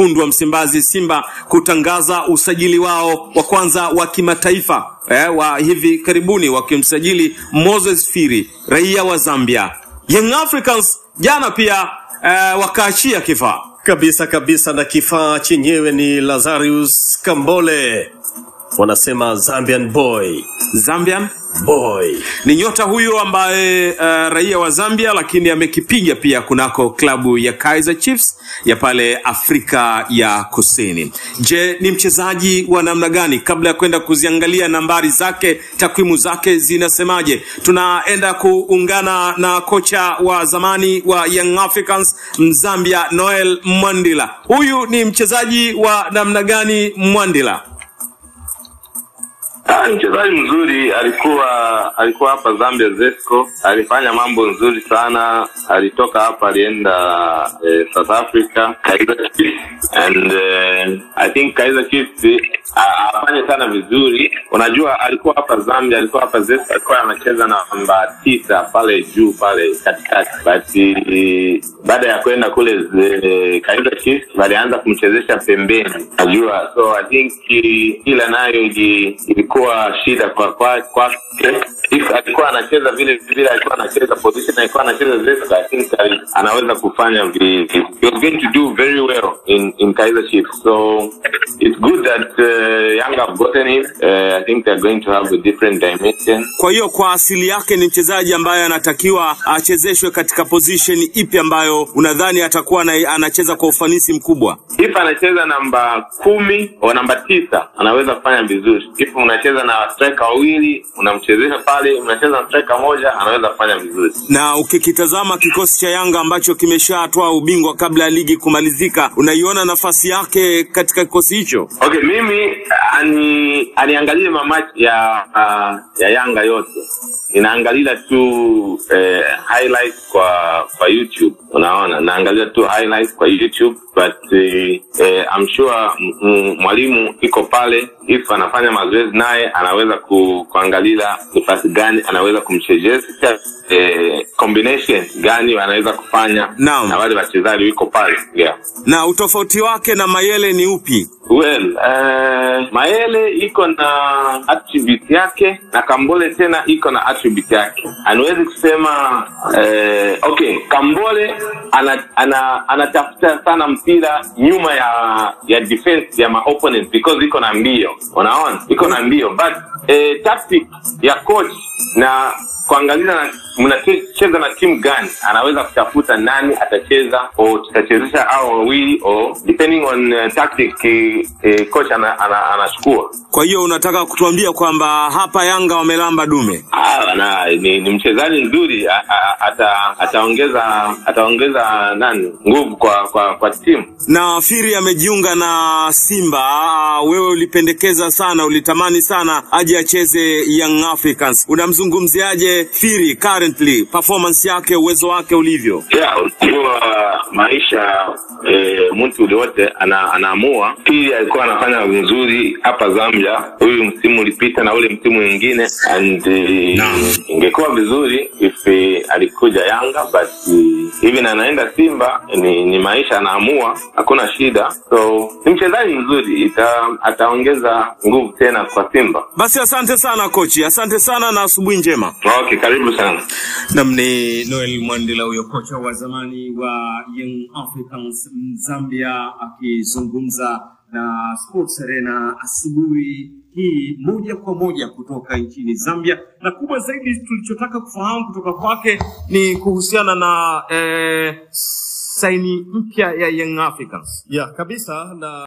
wekundu wa Msimbazi Simba kutangaza usajili wao wa kwanza wa kimataifa eh, wa hivi karibuni wakimsajili Moses Firi raia wa Zambia. Young Africans jana pia eh, wakaachia kifaa. Kabisa kabisa, na kifaa chenyewe ni Lazarus Kambole, wanasema Zambian boy. Zambian boy. ni nyota huyo ambaye uh, raia wa Zambia lakini amekipiga pia kunako klabu ya Kaizer Chiefs ya pale Afrika ya Kusini. Je, ni mchezaji wa namna gani? Kabla ya kwenda kuziangalia nambari zake, takwimu zake zinasemaje, tunaenda kuungana na kocha wa zamani wa Young Africans Mzambia Noel Mwandila. Huyu ni mchezaji wa namna gani Mwandila? Ah, mchezaji mzuri, alikuwa alikuwa hapa Zambia Zesco, alifanya mambo nzuri sana. Alitoka hapa alienda eh, South Africa Kaizer Chiefs and eh, I think Kaizer Chiefs afanye sana vizuri. Unajua alikuwa hapa Zambia, alikuwa hapa Zesco, alikuwa anacheza na namba tisa pale juu pale katikati, but eh, baada ya kwenda kule eh, Kaizer Chiefs walianza kumchezesha pembeni, najua so I think kila ila nayo ili- ilikuwa shida kwa kwa kwake kwa, alikuwa anacheza vile vile alikuwa anacheza position alikuwa anacheza Zesco lakini ali- anaweza kufanya vi, he was going to do very well in in Kaizer Chiefs. So it's good that uh, Young have gotten him uh, I think they're going to have a different dimension. Kwa hiyo kwa asili yake ni mchezaji ambaye anatakiwa achezeshwe katika position ipi ambayo unadhani atakuwa na, anacheza kwa ufanisi mkubwa? if anacheza namba kumi au namba tisa anaweza kufanya vizuri. If unacheza na striker wawili unamchezesha pale unacheza na striker moja anaweza kufanya vizuri Na ukikitazama kikosi cha Yanga ambacho kimeshatoa ubingwa kabla ya ligi kumalizika, unaiona nafasi yake katika kikosi hicho? Okay, mimi ani aniangalie mamachi ya uh, ya Yanga yote ninaangalia tu eh, highlight kwa kwa YouTube, unaona, naangalia tu highlight kwa YouTube but eh, eh, I'm sure mwalimu iko pale, if anafanya mazoezi naye anaweza ku, kuangalia nafasi gani anaweza kumchezesha eh, combination gani anaweza kufanya Naam. na wale wachezaji wiko pale yeah. Na utofauti wake na Mayele ni upi? Well, uh, Maele iko na attribute yake na Kambole tena iko na attribute yake. Haniwezi kusema uh, okay, Kambole anatafuta ana, ana, sana mpira nyuma ya ya defense ya ma opponent because iko na mbio, unaona, iko na mbio. But uh, tactic ya coach na kuangalia na mnacheza na timu gani, anaweza kutafuta nani atacheza o tutachezesha au wawili o depending on uh, tactic eh, eh, coach ana, ana, anachukua. Kwa hiyo unataka kutuambia kwamba hapa Yanga wamelamba dume? Ah, na ni, ni mchezaji mzuri ata, ataongeza ataongeza nani nguvu kwa kwa kwa timu. na Firi amejiunga na Simba. Wewe ulipendekeza sana, ulitamani sana aje acheze Young Africans. Unamzungumziaje Firi currently, performance yake, uwezo wake ulivyo? Yeah, maisha e, mtu yote ana, anaamua. Pili alikuwa anafanya vizuri hapa Zambia, huyu msimu ulipita na ule msimu mwingine and eh, ingekuwa vizuri if eh, alikuja Yanga but hivi na anaenda Simba ni, ni maisha anaamua, hakuna shida. So ni mchezaji mzuri, ita, ataongeza nguvu tena kwa Simba. Basi asante sana kochi, asante sana na asubuhi njema. Okay, karibu sana. Nam ni Noel Mwandila, huyo kocha wa zamani wa Young Africans Zambia, akizungumza na Sports Arena asubuhi hii moja kwa moja kutoka nchini Zambia, na kubwa zaidi tulichotaka kufahamu kutoka kwake ni kuhusiana na eh, saini mpya ya Young Africans. Ya kabisa na